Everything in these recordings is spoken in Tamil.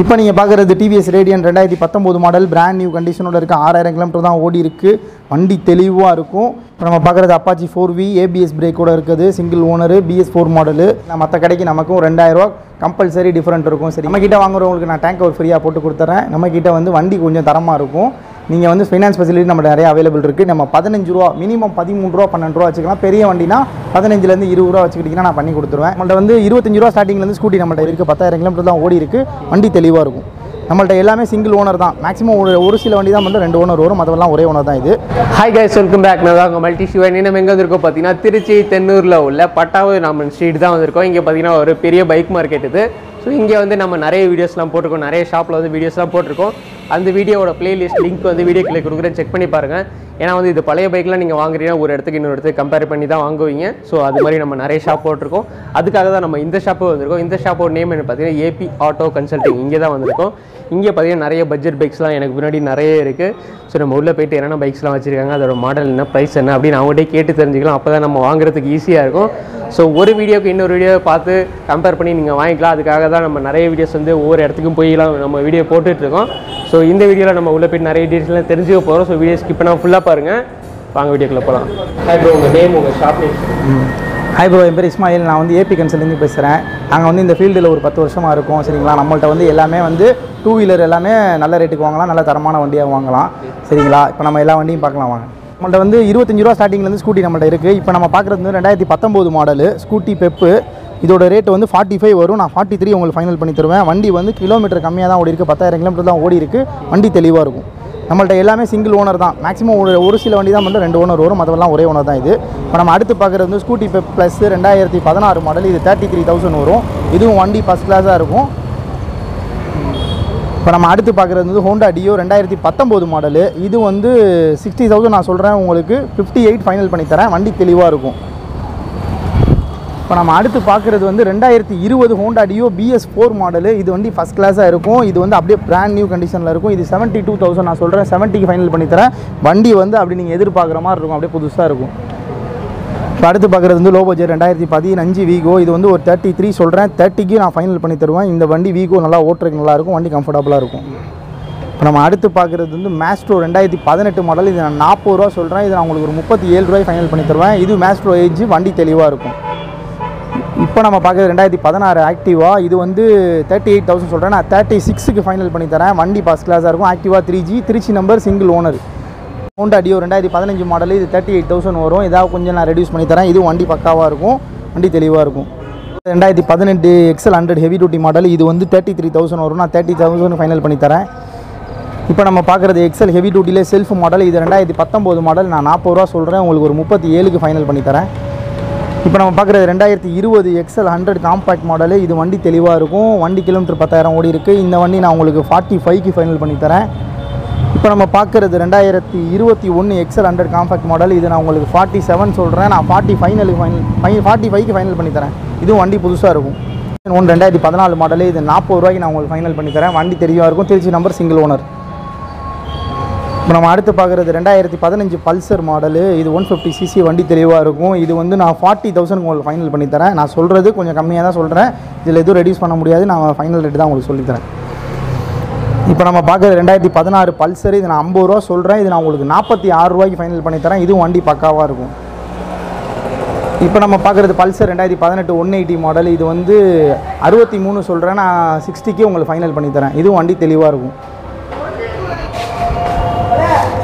இப்போ நீங்கள் பார்க்குறது டிவிஎஸ் ரேடியன் ரெண்டாயிரத்தி பத்தொம்போது மாடல் பிராண்ட் நியூ கண்டிஷனோட இருக்குது ஆறாயிரம் கிலோமீட்டர் தான் ஓடி இருக்குது வண்டி தெளிவாக இருக்கும். இப்போ நம்ம பார்க்குறது அப்பாச்சி ஃபோர் வி ஏபிஎஸ் பிரேக்கோட இருக்குது. Single owner BS four model மற்ற கடைக்கு நமக்கும் ரெண்டாயிரரூவா கம்பல்சரி டிஃப்ரெண்ட் இருக்கும். சரி நம்மக்கிட்ட வாங்குறவங்களுக்கு நான் டேங்க் ஒரு ஃப்ரீயாக போட்டு கொடுத்துறேன். நம்மக்கிட்ட வந்து வண்டி கொஞ்சம் தரமாக இருக்கும். நீங்கள் வந்து ஃபைனான்ஸ் ஃபெசிலிட்டி நம்ம நிறைய அவைலபிள் இருக்குது நம்ம பதினஞ்சு ரூபா மினிமம் பதிமூணு ரூபா பன்னெண்டு ரூபா வச்சுக்கலாம். பெரிய வண்டினா பதினஞ்சுலேருந்து இருபது ரூபா வச்சுக்கிட்டிங்கன்னா நான் பண்ணி கொடுத்துருவேன். நம்மள்ட்ட வந்து இருபத்தஞ்சு ரூபா ஸ்டார்டிங்லேருந்து ஸ்கூட்டி நம்மள்ட்ட இருக்குது பத்தாயிரம் கிலோமீட்டர் தான் ஓடி இருக்குது வண்டி தெளிவாக இருக்கும். நம்மள்ட்ட எல்லாமே சிங்கிள் ஓனர் தான். மேக்ஸிமம் ஒரு ஒரு சில வண்டி தான் மட்டும் ரெண்டு ஓனர் வரும். மற்றவெல்லாம் ஒரே ஓனர் தான் இது. ஹாய் கைஸ் வெல்கம் பேக் நான் தான் உங்கள் மல்டி சிவன் நம்ம எங்கே வந்திருக்கோம் பார்த்தீங்கன்னா திருச்சி தென்னூரில் உள்ள பட்டாவு நம்ம ஸ்ட்ரீட் தான் வந்திருக்கோம். இங்கே பார்த்தீங்கன்னா ஒரு பெரிய பைக் மார்க்கெட் இது. ஸோ இங்கே வந்து நம்ம நிறைய வீடியோஸ்லாம் போட்டிருக்கோம். நிறைய ஷாப்பில் வந்து வீடியோஸ்லாம் போட்டிருக்கோம். அந்த வீடியோவோட பிளேலிஸ்ட் லிங்க் வந்து வீடியோ கிளிக் கொடுக்குறேன். செக் பண்ணி பாருங்கள் ஏன்னா வந்து இது பழைய பைக்லாம் நீங்கள் வாங்குறீங்கன்னா ஒரு இடத்துக்கு இன்னொரு இடத்துக்கு கம்பேர் பண்ணி தான் வாங்குவீங்க. ஸோ அது மாதிரி நம்ம நிறைய ஷாப் போட்டிருக்கோம். அதுக்காக தான் நம்ம இந்த ஷாப்பு வந்திருக்கோம். இந்த ஷாப்போட நேம் என்ன பார்த்தீங்கன்னா ஏபி ஆட்டோ கன்சல்டிங் இங்கே தான் வந்திருக்கோம். இங்கே பார்த்தீங்கன்னா நிறைய பட்ஜெட் பைக்ஸ்லாம் எனக்கு முன்னாடி நிறைய இருக்குது ஸோ நம்ம உள்ளே போயிட்டு என்னென்ன பைக்ஸ்லாம் வச்சுருக்காங்க அதோட மாடல் என்ன ப்ரைஸ் என்ன அப்படின்னு அவங்ககிட்டே கேட்டு தெரிஞ்சுக்கலாம். அப்போ தான் நம்ம வாங்குறதுக்கு ஈஸியாக இருக்கும். ஸோ ஒரு வீடியோக்கு இன்னொரு வீடியோ பார்த்து கம்பேர் பண்ணி நீங்கள் வாங்கிக்கலாம். அதுக்காக தான் நம்ம நிறைய வீடியோஸ் வந்து ஒவ்வொரு இடத்துக்கும் போய்லாம் நம்ம வீடியோ போட்டுட்ருக்கோம் ஸோ இந்த வீடியோவில் நம்ம உள்ளே போயிட்டு நிறைய டீட்டெயிலாம் தெரிஞ்சுக்க போகிறோம் ஸோ வீடியோ ஸ்கிப் பண்ணால் ஃபுல்லாக பாருங்கள் வாங்க வீடியோக்குள்ளே போகலாம் ஹாய் ப்ரோ உங்கள் நேம் உங்கள் ஷாப் நேம் ஹாய் ப்ரோ என் பேர் இஸ்மாயில். நான் வந்து ஏபி கன்சல்லேருந்து பேசுகிறேன் நாங்கள் வந்து இந்த ஃபீல்டில் ஒரு பத்து வருஷமாக இருக்கோம் சரிங்களா? நம்மள்ட்ட வந்து எல்லாமே வந்து டூ வீலர் எல்லாமே நல்ல ரேட்டுக்கு வாங்கலாம் நல்ல தரமான வண்டியாக வாங்கலாம் சரிங்களா? இப்போ நம்ம எல்லா வண்டியும் பார்க்கலாம் வாங்க. நம்மள்ட்ட வந்து இருபத்தஞ்சு ரூபா ஸ்டார்டிங்லேருந்து ஸ்கூட்டி நம்மள்ட்ட இருக்குது இப்போ நம்ம பார்க்குறது வந்து ரெண்டாயிரத்தி பத்தொம்போது மாடலு ஸ்கூட்டி பெப்பு இதோட ரேட் வந்து ஃபார்ட்டி ஃபைவ் வரும். நான் ஃபார்ட்டி த்ரீ உங்களுக்கு ஃபைனல் பண்ணி தருவேன். வண்டி வந்து கிலோமீட்டர் கம்மியாக தான் ஓடி இருக்குது பத்தாயிரம் கிலோமீட்டர் தான் ஓடி இருக்குது வண்டி தெளிவாக இருக்கும். நம்மள்ட்ட எல்லாமே சிங்கிள் ஓனர் தான். மேக்ஸிமம் ஒரு ஒரு சில வண்டி தான் மட்டும் ரெண்டு ஓனர் வரும். மற்றவெல்லாம் ஒரே ஓனர் தான் இது. இப்போ நம்ம அடுத்து பார்க்குறது வந்து ஸ்கூட்டி இப்போ ப்ளஸ் ரெண்டாயிரத்தி பதினாறு மாடல் இது தேர்ட்டி த்ரீ தௌசண்ட் வரும். இதுவும் வண்டி ஃபஸ்ட் கிளாஸாக இருக்கும். இப்போ நம்ம அடுத்து பார்க்குறது வந்து ஹோண்டா டியோ ரெண்டாயிரத்தி பத்தொம்போது மாடலு இது வந்து சிக்ஸ்டி தௌசண்ட் நான் சொல்கிறேன் உங்களுக்கு ஃபிஃப்டி எயிட் ஃபைனல் பண்ணி தரேன் வண்டி தெளிவாக இருக்கும். இப்போ நம்ம அடுத்து பார்க்குறது வந்து ரெண்டாயிரத்தி இருபது Honda Dio BS four model இது வந்து ஃபஸ்ட் கிளாஸாக இருக்கும். இது வந்து அப்படியே பிராண்ட் நியூ கண்டிஷனில் இருக்கும். இது செவன்ட்டி டூ தௌசண்ட் நான் சொல்கிறேன் செவன்ட்டிக்கு ஃபைனல் பண்ணித்தரேன் வண்டி வந்து அப்படி நீங்கள் எதிர்பார்க்குற மாதிரி இருக்கும். அப்படியே புதுசாக இருக்கும். இப்போ அடுத்து பார்க்குறது வந்து லோ பட்ஜெட் ரெண்டாயிரத்தி பதினஞ்சு வீகோ இது வந்து ஒரு தேர்ட்டி த்ரீ சொல்கிறேன் தேர்ட்டிக்கு நான் ஃபைனல் பண்ணி தருவேன். இந்த வண்டி வீகோ நல்லா ஓட்டுறதுக்கு நல்லாயிருக்கும் வண்டி கம்ஃபர்டபுளாக இருக்கும். இப்போ நம்ம அடுத்து பார்க்குறது வந்து மேஸ்ட்ரோ ரெண்டாயிரத்தி பதினெட்டு மாடல் இது நான் நாற்பது ரூபா சொல்கிறேன் இது நான் உங்களுக்கு ஒரு முப்பத்தி ஏழு ரூபாய் ஃபைனல் பண்ணி தருவேன். இது மேஸ்ட்ரோ ஏஜ் வண்டி தெளிவாக இருக்கும். இப்போ நம்ம பார்க்குறது ரெண்டாயிரத்தி பதினாறு ஆக்டிவா? இது வந்து தேர்ட்டி எயிட் தௌசண்ட் சொல்கிறேன் நான் தேர்ட்டி சிக்ஸுக்கு ஃபைனல் பண்ணி தரேன். வண்டி ஃபஸ்ட் கிளாஸாக இருக்கும். Activa three G Trichy number single owner Honda Dio ரெண்டாயிரத்தி பதினஞ்சு மாடல் இது தேர்ட்டி எயிட் தௌசண்ட் வரும். ஏதாவது கொஞ்சம் நான் ரெடியூஸ் பண்ணி தரேன். இது வண்டி பக்காவாக இருக்கும். வண்டி தெளிவாக இருக்கும். ரெண்டாயிரத்தி பதினெட்டு XL hundred heavy duty model இது வந்து தேர்ட்டி த்ரீ தௌசண்ட் வரும். நான் தேர்ட்டி தௌசண்ட் ஃபைனல் பண்ணி தரேன். இப்போ நம்ம பார்க்குறது எக்ஸல் ஹெவி டியூட்டிலே செல்ஃப் மாடல் இது ரெண்டாயிரத்தி பத்தொம்போது மாடல் நான் நாற்பது ரூபா சொல்கிறேன் உங்களுக்கு ஒரு முப்பத்தி ஏழுக்கு ஃபைனல் பண்ணி தரேன். இப்போ நம்ம பார்க்குறது ரெண்டாயிரத்தி இருபது எக்ஸல் ஹண்ட்ரட் காம்பேக்ட் மாடலு இது வண்டி தெளிவாக இருக்கும். வண்டி கிலோமீட்டர் பத்தாயிரம் ஓடி இருக்குது இந்த வண்டி நான் உங்களுக்கு ஃபார்ட்டி ஃபைவ்க்கு ஃபைனல் பண்ணி தரேன். இப்போ நம்ம பார்க்குறது ரெண்டாயிரத்தி இருபத்தி ஒன்று எக்ஸல் ஹண்ட்ரட் காம்பேக்ட் மாடல் இது நான் உங்களுக்கு ஃபார்ட்டி செவன் சொல்கிறேன் நான் ஃபார்ட்டி ஃபைனலுக்கு ஃபைனல் ஃபை ஃபார்ட்டி ஃபைவ்க்கு ஃபைனல் பண்ணி தரேன். இதுவும் வண்டி புதுசாக இருக்கும். ஒன்று ரெண்டாயிரத்தி பதினாலு மாடல் இது நாற்பது ரூபாய்க்கு நான் உங்களுக்கு ஃபைனல் பண்ணி தரேன். வண்டி தெளிவாக இருக்கும். திருச்சி நம்பர் சிங்கிள் ஓனர் இப்போ நம்ம அடுத்து பார்க்குறது ரெண்டாயிரத்தி பதினஞ்சு பல்சர் மாடலு. இது ஒன் ஃபிஃப்டி சிசி வண்டி தெளிவாக இருக்கும். இது வந்து நான் ஃபார்ட்டி தௌசண்ட் உங்களுக்கு ஃபைனல் பண்ணித்தரேன் நான் சொல்கிறது கொஞ்சம் கம்மியாக தான் சொல்கிறேன் இதில் எதுவும் ரெடியூஸ் பண்ண முடியாது. நான் ஃபைனல் ரேட்டு தான் உங்களுக்கு சொல்லித்தரேன் இப்போ நம்ம பார்க்குறது ரெண்டாயிரத்தி பதினாறு பல்சர். இது நான் ஐம்பது ரூபா சொல்கிறேன் இது நான் உங்களுக்கு நாற்பத்தி ஆறு ரூபாய்க்கு ஃபைனல் பண்ணித்தரேன் இதுவும் வண்டி பக்காவாக இருக்கும். இப்போ நம்ம பார்க்குறது பல்சர் ரெண்டாயிரத்தி பதினெட்டு ஒன் எயிட்டி மாடல். இது வந்து அறுபத்தி மூணு சொல்கிறேன் நான் சிக்ஸ்டிக்கே உங்களுக்கு ஃபைனல் பண்ணித்தரேன் இதுவும் வண்டி தெளிவாக இருக்கும்.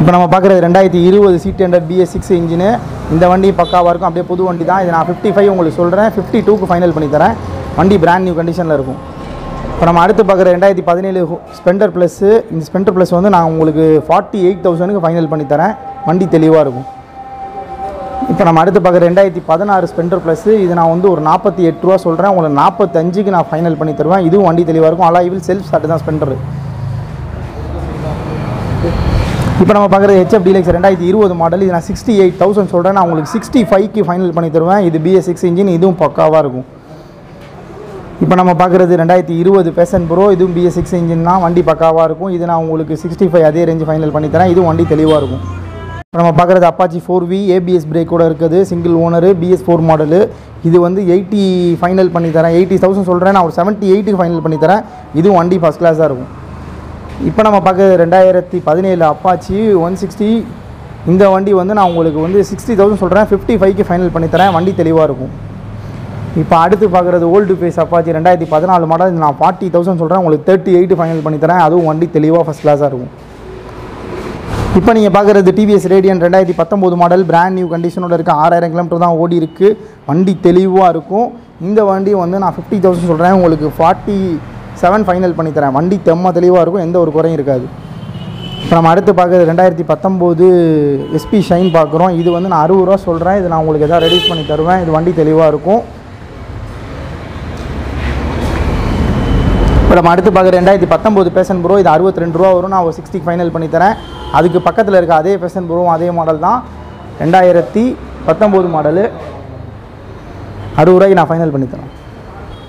இப்போ நம்ம பார்க்குறது ரெண்டாயிரத்தி இருபது seat hundred BS six engine இந்த வண்டி பக்காவாக இருக்கும். அப்படியே புது வண்டி தான். இது நான் ஃபிஃப்டி ஃபைவ் உங்களுக்கு சொல்கிறேன் ஃபிஃப்டி டூக்கு ஃபைனல் பண்ணி தரேன். வண்டி பிராண்ட் நியூ கண்டிஷனில் இருக்கும். இப்போ நம்ம அடுத்து பார்க்குற ரெண்டாயிரத்தி பதினேழு ஸ்பெண்டர் ப்ளஸ்ஸு இந்த ஸ்பெண்டர் ப்ளஸ் வந்து நான் உங்களுக்கு ஃபார்ட்டி எயிட் தௌசண்ட்க்கு ஃபைனல் பண்ணி தரேன். வண்டி தெளிவாக இருக்கும். இப்போ நம்ம அடுத்து பார்க்குற ரெண்டாயிரத்தி பதினாறு ஸ்பெண்டர் ப்ளஸ் இது நான் வந்து ஒரு நாற்பத்தி எட்டு ரூபா சொல்கிறேன் உங்களுக்கு நாற்பத்தஞ்சுக்கு நான் ஃபைனல் பண்ணி தருவேன். இதுவும் வண்டி தெளிவாக இருக்கும். அலாய்வில் செல்ஃப் ஸ்டார்ட் தான் ஸ்பெண்டரு இப்போ நம்ம பார்க்குறது ஹெச்எஃப் டீலக்ஸ் ரெண்டாயிரத்தி இருபது மாடல் இது நான் சிக்ஸ்டி எயிட் தௌசண்ட் சொல்கிறேன் நான் உங்களுக்கு சிக்ஸ்டி ஃபைவ்க்கு ஃபைனல் பண்ணி தருவேன். இது பிஎஸ் சிக்ஸ் இன்ஜின் இதுவும் பக்காவாக இருக்கும். இப்போ நம்ம பார்க்குறது ரெண்டாயிரத்தி இருபது பேஷன் ப்ரோ இதுவும் பிஎஸ் சிக்ஸ் இன்ஜின் தான். வண்டி பக்காவாக இருக்கும். இது நான் உங்களுக்கு சிக்ஸ்டி ஃபைவ் அதே ரேஞ்சு ஃபைனல் பண்ணி தரேன். இதுவும் வண்டி தெளிவாக இருக்கும். இப்போ நம்ம பார்க்குறது அப்பாச்சி ஃபோர் வி ஏபிஎஸ் பிரேக்கோட இருக்குது. Single owner BS four model இது வந்து எயிட்டி ஃபைனல் பண்ணி தரேன். எயிட்டி தௌசண்ட் சொல்கிறேன் நான் ஒரு செவன்ட்டி எயிட்டுக்கு ஃபைனல் பண்ணி தரேன். இதுவும் வண்டி ஃபஸ்ட் கிளாஸாக இருக்கும். இப்போ நம்ம பார்க்குறது ரெண்டாயிரத்தி பதினேழு அப்பாச்சி ஒன் சிக்ஸ்டி இந்த வண்டி வந்து நான் உங்களுக்கு வந்து சிக்ஸ்டி தௌசண்ட் சொல்கிறேன் ஃபிஃப்டி ஃபைவ்க்கு ஃபைனல் பண்ணித்தரேன் வண்டி தெளிவாக இருக்கும். இப்போ அடுத்து பார்க்குறது ஓல்டு பேஸ் அப்பாச்சி ரெண்டாயிரத்தி பதினாலு மாடல் இது நான் ஃபார்ட்டி தௌசண்ட் சொல்கிறேன் உங்களுக்கு தேர்ட்டி எயிட் ஃபைனல் பண்ணித்தரேன் அதுவும் வண்டி தெளிவாக ஃபஸ்ட் கிளாஸாக இருக்கும். இப்போ நீங்கள் பார்க்குறது டிவிஎஸ் ரேடியன் ரெண்டாயிரத்தி பத்தொம்போது மாடல் பிராண்ட் நியூ கண்டிஷனோட இருக்குது ஆறாயிரம் கிலோமீட்டர் தான் ஓடி இருக்குது வண்டி தெளிவாக இருக்கும். இந்த வண்டி வந்து நான் ஃபிஃப்டி தௌசண்ட் சொல்கிறேன் உங்களுக்கு ஃபார்ட்டி செவன் ஃபைனல் பண்ணித்தரேன் வண்டி தெம்ம தெளிவாக இருக்கும் எந்த ஒரு குறையும் இருக்காது. இப்போ நம்ம அடுத்து பார்க்குறது ரெண்டாயிரத்தி பத்தொம்போது எஸ்பி ஷைன் பார்க்குறோம். இது வந்து நான் அறுபது ரூபா சொல்கிறேன் இது நான் உங்களுக்கு எதாவது ரெடியூஸ் பண்ணி தருவேன். இது வண்டி தெளிவாக இருக்கும். இப்போ நம்ம அடுத்து பார்க்குற ரெண்டாயிரத்தி பத்தொம்போது பேசன் ப்ரோ இது அறுபத்தி ரெண்டு ரூபா வரும். நான் ஒரு சிக்ஸ்டிக்கு ஃபைனல் பண்ணித்தரேன் அதுக்கு பக்கத்தில் இருக்க அதே பேசன் ப்ரோவும் அதே மாடல் தான். ரெண்டாயிரத்தி பத்தொம்போது மாடலு அறுபது ரூபாய்க்கு நான் ஃபைனல் பண்ணித்தரேன்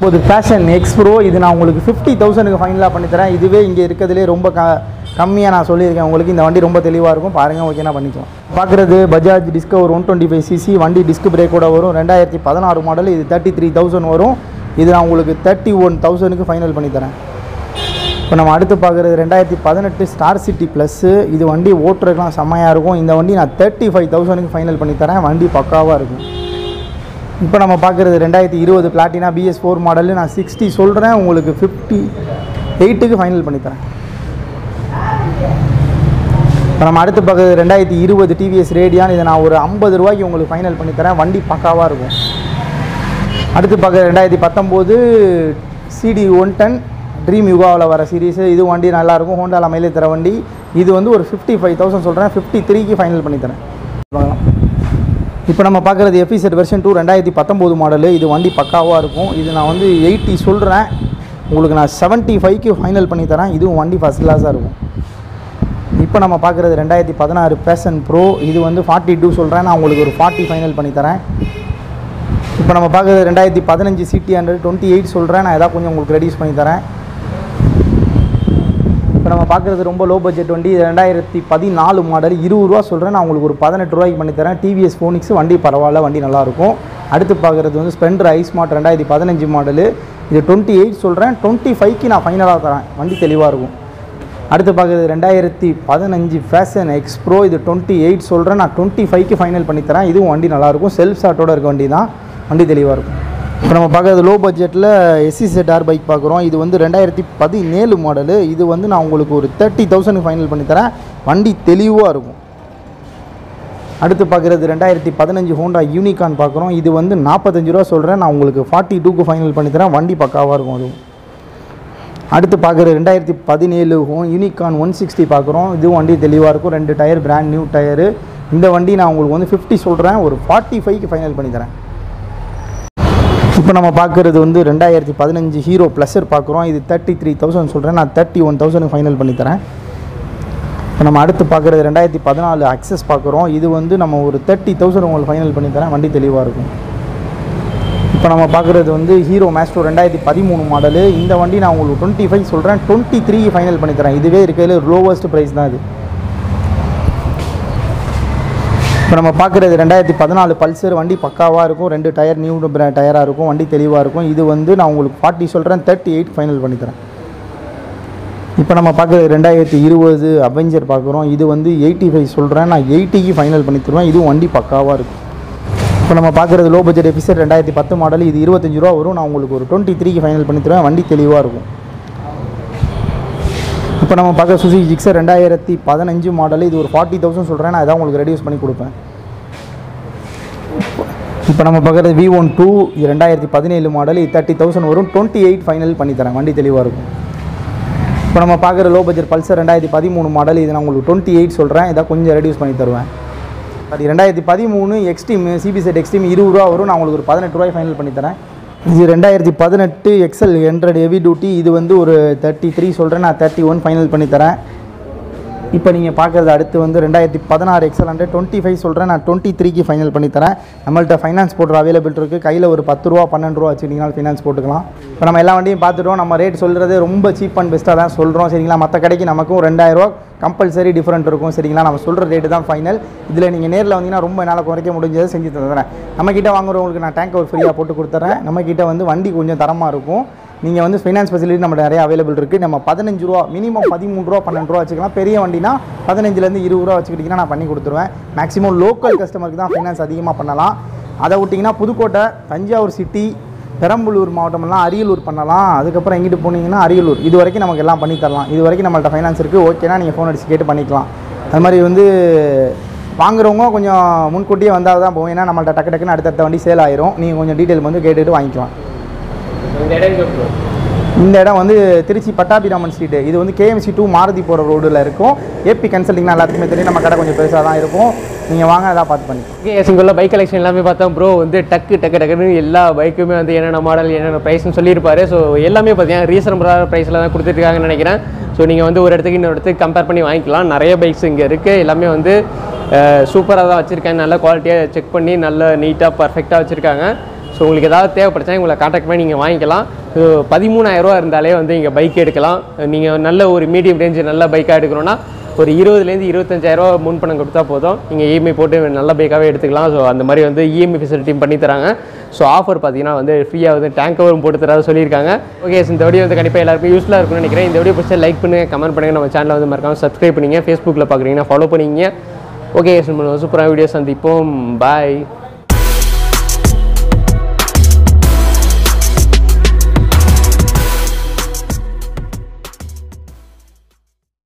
இப்போது ஃபேஷன் எக்ஸ் ப்ரோ இது நான் உங்களுக்கு ஃபிஃப்டி தௌசண்ட்க்கு ஃபைனலாக பண்ணித்தரேன் இதுவே இங்கே இருக்கிறதுலே ரொம்ப க கம்மியாக நான் சொல்லியிருக்கேன். உங்களுக்கு இந்த வண்டி ரொம்ப தெளிவாக இருக்கும். பாருங்கள் ஓகேனா பண்ணிக்கலாம். பார்க்குறது Bajaj Discover one twenty five CC வண்டி டிஸ்க் பிரேக்கோட வரும். ரெண்டாயிரத்தி பதினாறு மாடல் இது தேர்ட்டி த்ரீ தௌசண்ட் வரும். இது நான் உங்களுக்கு தேர்ட்டி ஒன் தௌசண்ட்க்கு ஃபைனல் பண்ணித்தரேன் இப்போ நம்ம அடுத்து பார்க்குறது ரெண்டாயிரத்தி பதினெட்டு ஸ்டார் சிட்டி ப்ளஸ்ஸு இது வண்டி ஓட்டுறதுக்குலாம் செம்மையாக இருக்கும். இந்த வண்டி நான் தேர்ட்டி ஃபைவ் தௌசண்ட்க்கு ஃபைனல் பண்ணித்தரேன் வண்டி பக்காவாக இருக்கும். இப்போ நம்ம பார்க்குறது ரெண்டாயிரத்தி இருபது பிளாட்டினா பிஎஸ் ஃபோர் மாடலு நான் சிக்ஸ்டி சொல்கிறேன் உங்களுக்கு ஃபிஃப்டி எயிட்டுக்கு ஃபைனல் பண்ணித்தரேன் இப்போ நம்ம அடுத்து பார்க்குறது ரெண்டாயிரத்தி இருபது டிவிஎஸ் ரேடியான் இதை நான் ஒரு ஐம்பது ரூபாய்க்கு உங்களுக்கு ஃபைனல் பண்ணித்தரேன் வண்டி பக்காவாக இருக்கும். அடுத்து பார்க்குறது ரெண்டாயிரத்தி பத்தொம்போது சிடி ஒன் டென் ட்ரீம் யுகாவில் வர சீரீஸு இது வண்டி நல்லாயிருக்கும் ஹோண்டாவில் மைலேஜ் தர வண்டி. இது வந்து ஒரு ஃபிஃப்டி ஃபைவ் தௌசண்ட் சொல்கிறேன் ஃபிஃப்டி த்ரீக்கு ஃபைனல் பண்ணித்தரேன் பார்க்கலாம். இப்போ நம்ம பார்க்குறது எஃபிசெட் வெர்ஷன் டூ ரெண்டாயிரத்தி பத்தொம்போது மாடலு இது வண்டி பக்காவாக இருக்கும். இது நான் வந்து எயிட்டி சொல்கிறேன் உங்களுக்கு நான் செவன்ட்டி ஃபைவ்க்கு ஃபைனல் பண்ணி தரேன். இதுவும் வண்டி ஃபஸ்ட் கிளாஸாக இருக்கும். இப்போ நம்ம பார்க்குறது ரெண்டாயிரத்தி பதினாறு பேஷன் ப்ரோ இது வந்து ஃபார்ட்டி டூ சொல்கிறேன் நான் உங்களுக்கு ஒரு ஃபார்ட்டி ஃபைனல் பண்ணி தரேன். இப்போ நம்ம பார்க்குறது ரெண்டாயிரத்தி பதினஞ்சு சிடி ஹண்ட்ரட் டுவெண்ட்டி எயிட் சொல்கிறேன் நான் எதாவது கொஞ்சம் உங்களுக்கு ரெடியூஸ் பண்ணி தரேன். இப்போ நம்ம பார்க்குறது ரொம்ப லோ பட்ஜெட் வண்டி. இது ரெண்டாயிரத்தி பதினாலு மாடல் இருபது ரூபா சொல்கிறேன் நான் உங்களுக்கு ஒரு பதினெட்டு ரூபாய்க்கு பண்ணி தரேன். டிவிஎஸ் ஃபோனிக்ஸ் வண்டி பரவாயில்ல வண்டி நல்லாயிருக்கும் அடுத்து பார்க்குறது வந்து ஸ்பெண்டர் ஐஸ் ஸ்மார்ட் ரெண்டாயிரத்தி பதினஞ்சு மாடலு இது டுவெண்ட்டி எயிட் சொல்கிறேன் டுவெண்ட்டி ஃபைவ்க்கு நான் ஃபைனலாக தரேன். வண்டி தெளிவாக இருக்கும். அடுத்து பார்க்குறது ரெண்டாயிரத்தி பதினஞ்சு ஃபேஷன் எக்ஸ்ப்ரோ இது டுவெண்ட்டி எயிட் சொல்கிறேன் நான் டுவெண்ட்டி ஃபைவ்க்கு ஃபைனல் பண்ணித்தரேன் இதுவும் வண்டி நல்லாயிருக்கும் செல்ஃப் ஷாட்டோட இருக்க வண்டி தான். வண்டி தெளிவாக இருக்கும். இப்போ நம்ம பார்க்குறது லோ பட்ஜெட்டில் எஸ்சி செட்டார் பைக் பார்க்குறோம். இது வந்து ரெண்டாயிரத்தி பதினேழு மாடலு இது வந்து நான் உங்களுக்கு ஒரு தேர்ட்டி தௌசண்ட் ஃபைனல் பண்ணி தரேன். வண்டி தெளிவாக இருக்கும். அடுத்து பார்க்குறது ரெண்டாயிரத்தி பதினஞ்சு ஹோண்டா யூனிகான் பார்க்குறோம். இது வந்து நாற்பத்தஞ்சு ரூபா சொல்கிறேன் நான் உங்களுக்கு ஃபார்ட்டி டூக்கு ஃபைனல் பண்ணி தரேன். வண்டி பக்காவாக இருக்கும் அதுவும். அடுத்து பார்க்குறது ரெண்டாயிரத்தி பதினேழு ஹோ யூனிகான் ஒன் சிக்ஸ்டி பார்க்குறோம். இதுவும் வண்டி தெளிவாக இருக்கும். ரெண்டு டயர் பிராண்ட் நியூ டயரு. இந்த வண்டி நான் உங்களுக்கு வந்து ஃபிஃப்டி சொல்கிறேன் ஒரு ஃபார்ட்டி ஃபைவ்க்கு ஃபைனல் பண்ணி தரேன். இப்போ நம்ம பார்க்குறது வந்து ரெண்டாயிரத்தி பதினஞ்சு ஹீரோ ப்ளஸர் பார்க்குறோம். இது தேர்ட்டி த்ரீ தௌசண்ட் சொல்கிறேன் நான் தேர்ட்டி ஒன் தௌசண்ட் ஃபைனல் பண்ணித்தரேன் இப்போ நம்ம அடுத்து பார்க்குறது ரெண்டாயிரத்தி பதினாலு அக்சஸ் பார்க்குறோம். இது வந்து நம்ம ஒரு தேர்ட்டி தௌசண்ட் உங்களுக்கு ஃபைனல் பண்ணித்தரேன் வண்டி தெளிவாக இருக்கும். இப்போ நம்ம பார்க்குறது வந்து ஹீரோ மேஸ்ட்ரோ ரெண்டாயிரத்தி பதிமூணு மாடலு இந்த வண்டி நான் உங்களுக்கு டுவெண்ட்டி ஃபைவ் சொல்கிறேன் டுவெண்ட்டி த்ரீ ஃபைனல் பண்ணித்தரேன் இதுவே இருக்கையில் லோவஸ்ட் ப்ரைஸ் தான் இது. இப்போ நம்ம பார்க்குறது ரெண்டாயிரத்தி பதினாலு பல்சர் வண்டி பக்காவாக இருக்கும். ரெண்டு டயர் நியூ டயராக இருக்கும். வண்டி தெளிவாக இருக்கும். இது வந்து நான் உங்களுக்கு ஃபார்ட்டி சொல்கிறேன் தேர்ட்டி எயிட் ஃபைனல் பண்ணித்தரேன் இப்போ நம்ம பார்க்குறது ரெண்டாயிரத்தி இருபது அவெஞ்சர் பார்க்குறோம். இது வந்து எயிட்டி ஃபைவ் சொல்கிறேன் நான் எயிட்டிக்கு ஃபைனல் பண்ணி தருவேன். இதுவும் வண்டி பக்காவாக இருக்கும். இப்போ நம்ம பார்க்குறது லோ பட்ஜெட் எஃபிசர் ரெண்டாயிரத்தி பத்து மாடல் இது இருபத்தஞ்சு ரூபா வரும். நான் உங்களுக்கு ஒரு டுவெண்ட்டி த்ரீக்கு ஃபைனல் பண்ணி தருவேன். வண்டி தெளிவாக இருக்கும். இப்போ நம்ம பார்க்க சுசுகி ஜிக்ஸர் ரெண்டாயிரத்தி பதினஞ்சு மாடல் இது ஒரு ஃபார்ட்டி தௌசண்ட் சொல்கிறேன் நான் அதான் உங்களுக்கு ரெடியூஸ் பண்ணி கொடுப்பேன். இப்போ நம்ம பார்க்குறது வி ஒன் டூ ரெண்டாயிரத்தி பதினேழு மாடல் இது தேர்ட்டி தௌசண்ட் வரும். டுவெண்ட்டி எயிட் ஃபைனல் பண்ணி தரேன். வண்டி தெளிவாக இருக்கும். இப்போ நம்ம பார்க்குற லோ பட்ஜெட் பல்சர் ரெண்டாயிரத்தி பதிமூணு மாடல் இது நான் உங்களுக்கு டுவெண்ட்டி எயிட் சொல்கிறேன் இதை கொஞ்சம் ரெடியூஸ் பண்ணி தருவேன். அது ரெண்டாயிரத்தி பதிமூணு எக்ஸ்ட்ரீம் சிபிசெட் எக்ஸ்ட்ரீம் இருபது ரூபா வரும். நான் உங்களுக்கு ஒரு பதினெட்டு ரூபாய் ஃபைனல் பண்ணி தரேன். இது ரெண்டாயிரத்தி பதினெட்டு எக்ஸல் ஹண்ட்ரட் ஹெவி டியூட்டி இது வந்து ஒரு தேர்ட்டி த்ரீ சொல்கிறேன் நான் தேர்ட்டி ஒன் ஃபைனல் பண்ணி தரேன். இப்போ நீங்கள் பார்க்குறது அடுத்து வந்து ரெண்டாயிரத்தி பதினாறு எக்ஸல் ஹண்ட்ரட் டுவெண்ட்டி ஃபைவ் சொல்கிறேன். நான் டுவெண்ட்டி த்ரீக்கு ஃபைனல் பண்ணி தரேன். நம்மள்ட்ட ஃபைனான்ஸ் போட்டு அவைலபிள் இருக்குது கையில் ஒரு பத்து ரூபா பன்னெண்டு ரூபா வச்சுக்கிட்டீங்கன்னா ஃபைனான்ஸ் போட்டுக்கலாம். இப்போ நம்ம எல்லா வண்டியும் பார்த்துட்டோம். நம்ம ரேட் சொல்கிறது ரொம்ப சீப் அண்ட் பெஸ்ட்டாக தான் சொல்கிறோம் சரிங்களா? மற்ற கடைக்கு நமக்கும் ரெண்டாயிரரூவா கம்பல்சரி டிஃப்ரெண்ட் இருக்கும். சரிங்களா? நம்ம சொல்கிற ரேட்டு தான் ஃபைனல் இதில் நீங்கள் நேரில் வந்தீங்கன்னா ரொம்ப என்னால் குறைக்க முடிஞ்சதை செஞ்சு தந்துடுறேன். நம்மக்கிட்ட வாங்குறவங்களுக்கு நான் டேங்க் ஒரு ஃப்ரீயாக போட்டு கொடுத்துட்றேன் நம்மக்கிட்ட வந்து வண்டி கொஞ்சம் தரமாக இருக்கும். நீங்கள் வந்து ஃபைனான்ஸ் ஃபெசிலிட்டி நம்ம நிறைய அவைலபிள் இருக்குது நம்ம பதினஞ்சு ரூபா மினிமம் பதிமூணு ரூபா பன்னெண்டு ரூபா வச்சுக்கலாம். பெரிய வண்டினா பதினஞ்சுலேருந்து இருபது ரூபா வச்சுக்கிட்டிங்கன்னா நான் பண்ணி கொடுத்துருவேன். மேக்ஸிமம் லோக்கல் கஸ்டமருக்கு தான் ஃபைனான்ஸ் அதிகமாக பண்ணலாம். அதை விட்டிங்கன்னா புதுக்கோட்டை தஞ்சாவூர் சிட்டி பெரம்பலூர் மாவட்டமெல்லாம் அரியலூர் பண்ணலாம். அதுக்கப்புறம் எங்கிட்டு போனீங்கன்னா அரியலூர். இது வரைக்கும் நமக்கு எல்லாம் பண்ணி தரலாம். இது வரைக்கும் நம்மள்ட்ட ஃபைனான்ஸ் இருக்குது ஓகேனா நீங்கள் ஃபோன் அடித்து கேட்டு பண்ணிக்கலாம். அது மாதிரி வந்து வாங்குறவங்க கொஞ்சம் முன்கூட்டியே வந்தால் தான் போகும். ஏன்னா நம்மள்ட்ட டக்கு டக்குன்னு அடுத்தடுத்த வண்டி சேல் ஆயிரும். நீங்கள் கொஞ்சம் டீட்டெயில் வந்து கேட்டுட்டு வாங்கிக்கலாம். இந்த இடம் வந்து திருச்சி பட்டாபிராமன் ஸ்ட்ரீட் இது வந்து கேஎம்சி டூ மாருதி போகிற ரோடில் இருக்கும். ஏபி கன்சல்டிங்னா எல்லாத்துக்குமே தெரியும். நம்ம கடை கொஞ்சம் பெருசாக தான் இருக்கும். நீங்கள் வாங்க அதான் பார்த்து பண்ணிக்கலாம். ஓகே சிங்குள்ள பைக் கலெக்ஷன் எல்லாமே பார்த்தோம் ப்ரோ வந்து டக்கு டக்கு டக்குன்னு எல்லா பைக்குமே வந்து என்னென்ன மாடல் என்னென்ன ப்ரைஸ்னு சொல்லியிருப்பாரு. ஸோ எல்லாமே பார்த்தீங்கன்னா ரீசனபிளான ப்ரைஸில் தான் கொடுத்துட்ருக்காங்கன்னு நினைக்கிறேன். ஸோ நீங்கள் வந்து ஒரு இடத்துக்கு இன்னொரு இடத்துக்கு கம்பேர் பண்ணி வாங்கிக்கலாம். நிறைய பைக்ஸ் இங்கே இருக்குது எல்லாமே வந்து சூப்பராக தான் வச்சுருக்காங்க. நல்ல குவாலிட்டியாக செக் பண்ணி நல்ல நீட்டாக பர்ஃபெக்டாக வச்சுருக்காங்க. ஸோ உங்களுக்கு ஏதாவது தேவைப்படுச்சா உங்களை காண்டாக்ட் பண்ணி நீங்கள் வாங்கிக்கலாம். ஸோ பதிமூணாயிரரூவா இருந்தாலே வந்து இங்கே பைக் எடுக்கலாம். நீங்கள் நல்ல ஒரு மீடியம் ரேஞ்சு நல்ல பைக்காக எடுக்கணும்னா ஒரு இருபதுலேருந்து இருபத்தஞ்சாயிரரூவா முன்பணம் கொடுத்தா போதும். நீங்கள் இஎம்ஐ போட்டு நல்ல பைக்காகவே எடுத்துக்கலாம். ஸோ அந்த மாதிரி வந்து இஎம்ஐ ஃபெசிலிட்டியும் பண்ணி தராங்க. ஸோ ஆஃபர் பார்த்தீங்கன்னா வந்து ஃப்ரீயாக வந்து டேங்க் கவரும் போட்டு தராத சொல்லியிருக்காங்க. ஓகே இந்த வீடியோ வந்து கண்டிப்பாக எல்லாருக்கும் யூஸ்ஃபுல்லாக இருக்கும்னு நினைக்கிறேன். இந்த வீடியோ பிடிச்சா லைக் பண்ணுங்கள் கமெண்ட் பண்ணுங்கள் நம்ம சேனலில் வந்து மறக்காமல் சப்ஸ்கிரைப் பண்ணிங்க. ஃபேஸ்புக்கில் பார்க்குறீங்கன்னா ஃபாலோ பண்ணிங்க. ஓகே சூப்பரான வீடியோ சந்திப்போம். பாய்